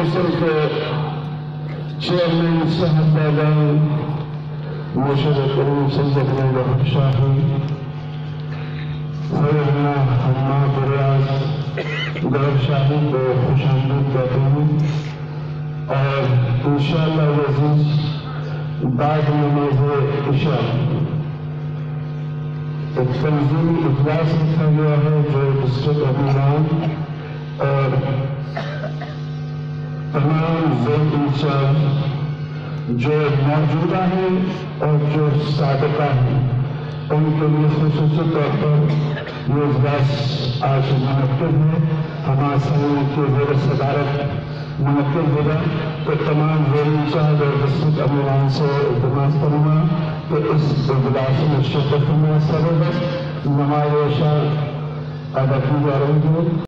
می‌رسیم که چیرمین صحت دادن مشهد قرون سید نگاه شاهی سیدنا حما براز گاو شاهی به خوش آمدید کہتے اور انشاءاللہ عزیز بعد نماز عشاء ایک تنظیمی اجلاس رکھا گیا ہے جو तमाम zone in charge जो मौजूदा है और जो सबका है, उनके लिए खसूस तौर पर ये इजलास आज मुनद है। हमारे समय के जेर सदारत मुनद होगा। तो तमाम जोन इंचार्ज और डिस्ट्रिक्ट अभियान से इल्तमास करूँगा कि इस इजलास में शिरकत में सबक नमाज़ अदा की जा रही है